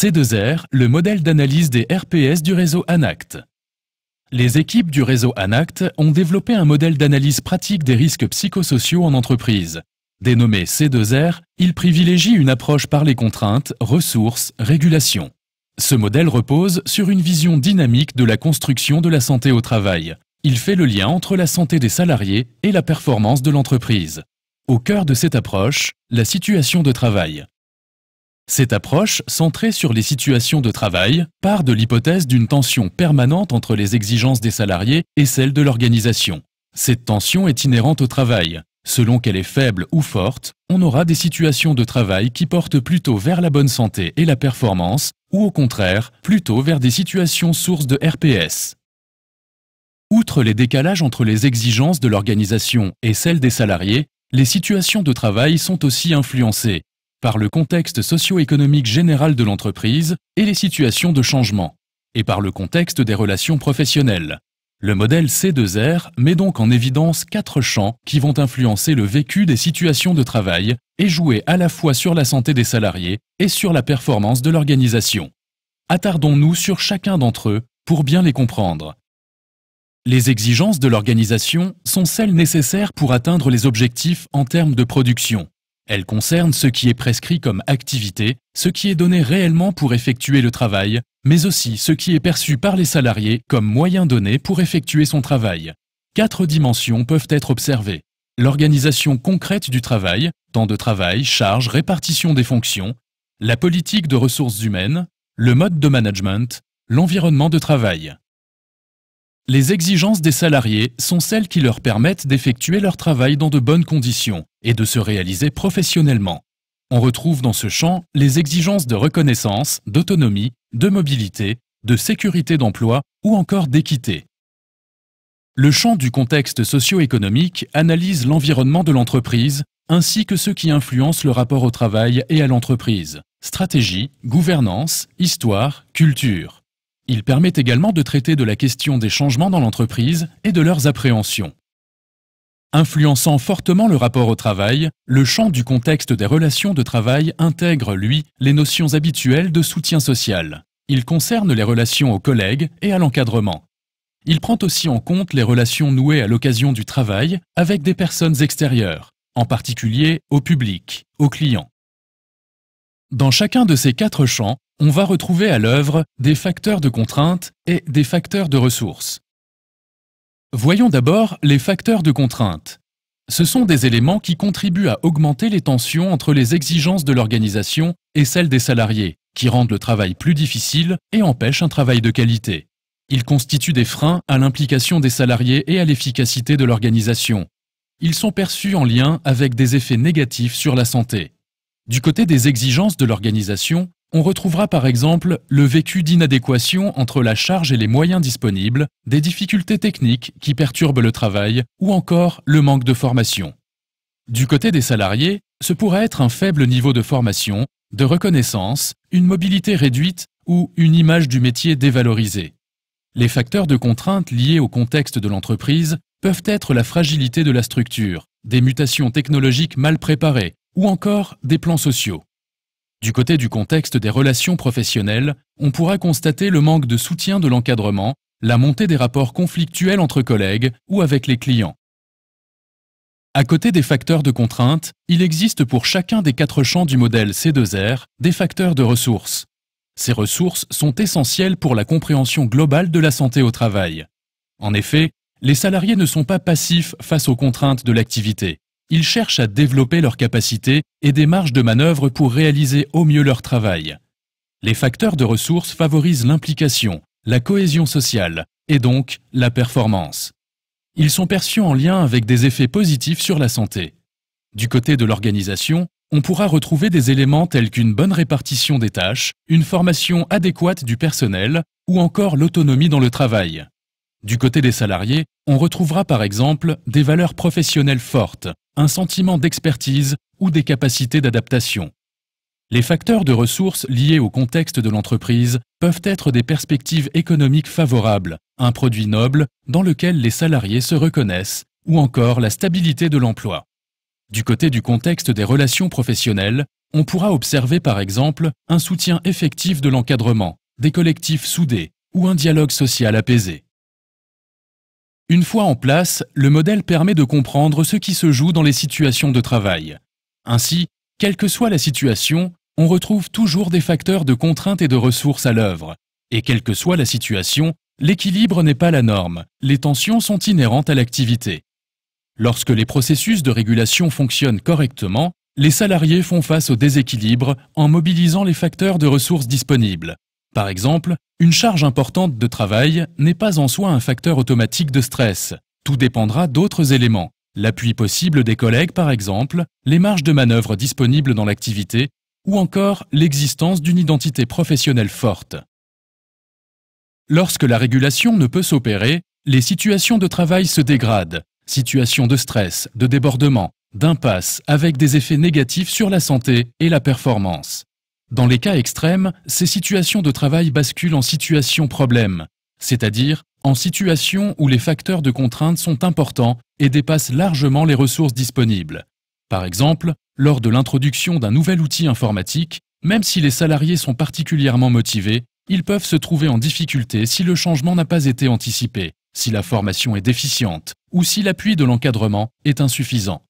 C2R, le modèle d'analyse des RPS du réseau ANACT. Les équipes du réseau ANACT ont développé un modèle d'analyse pratique des risques psychosociaux en entreprise. Dénommé C2R, il privilégie une approche par les contraintes, ressources, régulation. Ce modèle repose sur une vision dynamique de la construction de la santé au travail. Il fait le lien entre la santé des salariés et la performance de l'entreprise. Au cœur de cette approche, la situation de travail. Cette approche, centrée sur les situations de travail, part de l'hypothèse d'une tension permanente entre les exigences des salariés et celles de l'organisation. Cette tension est inhérente au travail. Selon qu'elle est faible ou forte, on aura des situations de travail qui portent plutôt vers la bonne santé et la performance, ou au contraire, plutôt vers des situations sources de RPS. Outre les décalages entre les exigences de l'organisation et celles des salariés, les situations de travail sont aussi influencées par le contexte socio-économique général de l'entreprise et les situations de changement, et par le contexte des relations professionnelles. Le modèle C2R met donc en évidence quatre champs qui vont influencer le vécu des situations de travail et jouer à la fois sur la santé des salariés et sur la performance de l'organisation. Attardons-nous sur chacun d'entre eux pour bien les comprendre. Les exigences de l'organisation sont celles nécessaires pour atteindre les objectifs en termes de production, elle concerne ce qui est prescrit comme activité, ce qui est donné réellement pour effectuer le travail, mais aussi ce qui est perçu par les salariés comme moyen donné pour effectuer son travail. Quatre dimensions peuvent être observées. L'organisation concrète du travail, temps de travail, charge, répartition des fonctions, la politique de ressources humaines, le mode de management, l'environnement de travail. Les exigences des salariés sont celles qui leur permettent d'effectuer leur travail dans de bonnes conditions et de se réaliser professionnellement. On retrouve dans ce champ les exigences de reconnaissance, d'autonomie, de mobilité, de sécurité d'emploi ou encore d'équité. Le champ du contexte socio-économique analyse l'environnement de l'entreprise ainsi que ceux qui influencent le rapport au travail et à l'entreprise, stratégie, gouvernance, histoire, culture. Il permet également de traiter de la question des changements dans l'entreprise et de leurs appréhensions. Influençant fortement le rapport au travail, le champ du contexte des relations de travail intègre, lui, les notions habituelles de soutien social. Il concerne les relations aux collègues et à l'encadrement. Il prend aussi en compte les relations nouées à l'occasion du travail avec des personnes extérieures, en particulier au public, aux clients. Dans chacun de ces quatre champs, on va retrouver à l'œuvre des facteurs de contrainte et des facteurs de ressources. Voyons d'abord les facteurs de contrainte. Ce sont des éléments qui contribuent à augmenter les tensions entre les exigences de l'organisation et celles des salariés, qui rendent le travail plus difficile et empêchent un travail de qualité. Ils constituent des freins à l'implication des salariés et à l'efficacité de l'organisation. Ils sont perçus en lien avec des effets négatifs sur la santé. Du côté des exigences de l'organisation, on retrouvera par exemple le vécu d'inadéquation entre la charge et les moyens disponibles, des difficultés techniques qui perturbent le travail ou encore le manque de formation. Du côté des salariés, ce pourrait être un faible niveau de formation, de reconnaissance, une mobilité réduite ou une image du métier dévalorisée. Les facteurs de contrainte liés au contexte de l'entreprise peuvent être la fragilité de la structure, des mutations technologiques mal préparées ou encore des plans sociaux. Du côté du contexte des relations professionnelles, on pourra constater le manque de soutien de l'encadrement, la montée des rapports conflictuels entre collègues ou avec les clients. À côté des facteurs de contrainte, il existe pour chacun des quatre champs du modèle C2R des facteurs de ressources. Ces ressources sont essentielles pour la compréhension globale de la santé au travail. En effet, les salariés ne sont pas passifs face aux contraintes de l'activité ils cherchent à développer leurs capacités et des marges de manœuvre pour réaliser au mieux leur travail. Les facteurs de ressources favorisent l'implication, la cohésion sociale et donc la performance. Ils sont perçus en lien avec des effets positifs sur la santé. Du côté de l'organisation, on pourra retrouver des éléments tels qu'une bonne répartition des tâches, une formation adéquate du personnel ou encore l'autonomie dans le travail. Du côté des salariés, on retrouvera par exemple des valeurs professionnelles fortes, un sentiment d'expertise ou des capacités d'adaptation. Les facteurs de ressources liés au contexte de l'entreprise peuvent être des perspectives économiques favorables, un produit noble dans lequel les salariés se reconnaissent, ou encore la stabilité de l'emploi. Du côté du contexte des relations professionnelles, on pourra observer par exemple un soutien effectif de l'encadrement, des collectifs soudés ou un dialogue social apaisé. Une fois en place, le modèle permet de comprendre ce qui se joue dans les situations de travail. Ainsi, quelle que soit la situation, on retrouve toujours des facteurs de contrainte et de ressources à l'œuvre. Et quelle que soit la situation, l'équilibre n'est pas la norme, les tensions sont inhérentes à l'activité. Lorsque les processus de régulation fonctionnent correctement, les salariés font face au déséquilibre en mobilisant les facteurs de ressources disponibles. Par exemple, une charge importante de travail n'est pas en soi un facteur automatique de stress. Tout dépendra d'autres éléments. L'appui possible des collègues par exemple, les marges de manœuvre disponibles dans l'activité, ou encore l'existence d'une identité professionnelle forte. Lorsque la régulation ne peut s'opérer, les situations de travail se dégradent, situations de stress, de débordement, d'impasse, avec des effets négatifs sur la santé et la performance. Dans les cas extrêmes, ces situations de travail basculent en situation problème, c'est-à-dire en situation où les facteurs de contrainte sont importants et dépassent largement les ressources disponibles. Par exemple, lors de l'introduction d'un nouvel outil informatique, même si les salariés sont particulièrement motivés, ils peuvent se trouver en difficulté si le changement n'a pas été anticipé, si la formation est déficiente ou si l'appui de l'encadrement est insuffisant.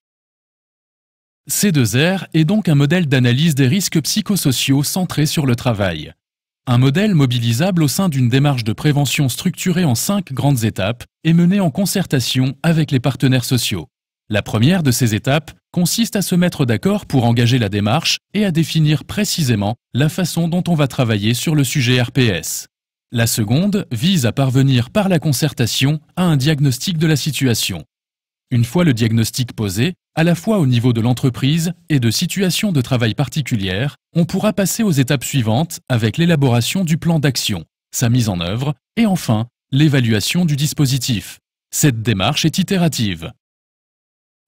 C2R est donc un modèle d'analyse des risques psychosociaux centré sur le travail. Un modèle mobilisable au sein d'une démarche de prévention structurée en cinq grandes étapes et menée en concertation avec les partenaires sociaux. La première de ces étapes consiste à se mettre d'accord pour engager la démarche et à définir précisément la façon dont on va travailler sur le sujet RPS. La seconde vise à parvenir par la concertation à un diagnostic de la situation. Une fois le diagnostic posé, à la fois au niveau de l'entreprise et de situations de travail particulières, on pourra passer aux étapes suivantes avec l'élaboration du plan d'action, sa mise en œuvre et enfin l'évaluation du dispositif. Cette démarche est itérative.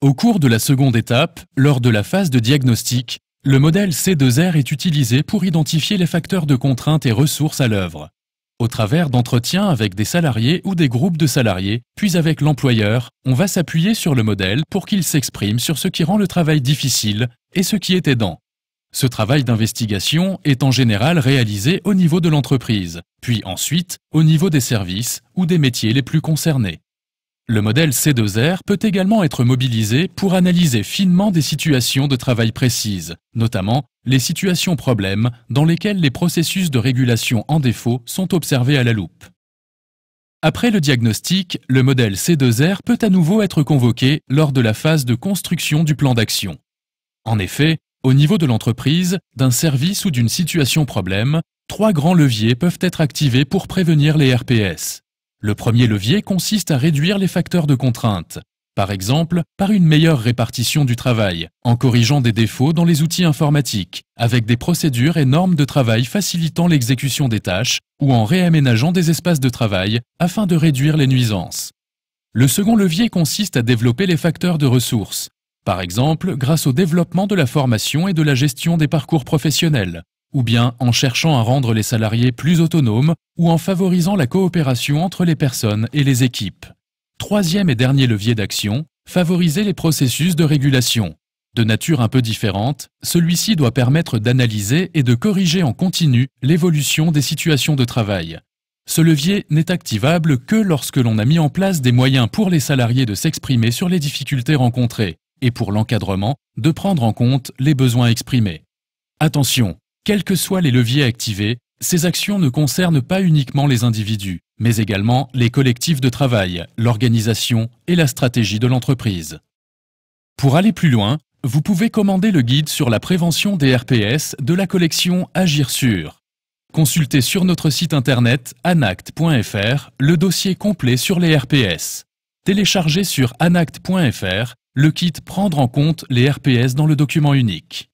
Au cours de la seconde étape, lors de la phase de diagnostic, le modèle C2R est utilisé pour identifier les facteurs de contrainte et ressources à l'œuvre au travers d'entretiens avec des salariés ou des groupes de salariés, puis avec l'employeur, on va s'appuyer sur le modèle pour qu'il s'exprime sur ce qui rend le travail difficile et ce qui est aidant. Ce travail d'investigation est en général réalisé au niveau de l'entreprise, puis ensuite au niveau des services ou des métiers les plus concernés. Le modèle C2R peut également être mobilisé pour analyser finement des situations de travail précises, notamment les situations problèmes dans lesquelles les processus de régulation en défaut sont observés à la loupe. Après le diagnostic, le modèle C2R peut à nouveau être convoqué lors de la phase de construction du plan d'action. En effet, au niveau de l'entreprise, d'un service ou d'une situation problème, trois grands leviers peuvent être activés pour prévenir les RPS. Le premier levier consiste à réduire les facteurs de contrainte, par exemple par une meilleure répartition du travail, en corrigeant des défauts dans les outils informatiques, avec des procédures et normes de travail facilitant l'exécution des tâches, ou en réaménageant des espaces de travail afin de réduire les nuisances. Le second levier consiste à développer les facteurs de ressources, par exemple grâce au développement de la formation et de la gestion des parcours professionnels, ou bien en cherchant à rendre les salariés plus autonomes ou en favorisant la coopération entre les personnes et les équipes. Troisième et dernier levier d'action, favoriser les processus de régulation. De nature un peu différente, celui-ci doit permettre d'analyser et de corriger en continu l'évolution des situations de travail. Ce levier n'est activable que lorsque l'on a mis en place des moyens pour les salariés de s'exprimer sur les difficultés rencontrées et pour l'encadrement de prendre en compte les besoins exprimés. Attention, quels que soient les leviers activés, ces actions ne concernent pas uniquement les individus, mais également les collectifs de travail, l'organisation et la stratégie de l'entreprise. Pour aller plus loin, vous pouvez commander le guide sur la prévention des RPS de la collection Agir sûr. Consultez sur notre site internet anact.fr le dossier complet sur les RPS. Téléchargez sur anact.fr le kit Prendre en compte les RPS dans le document unique.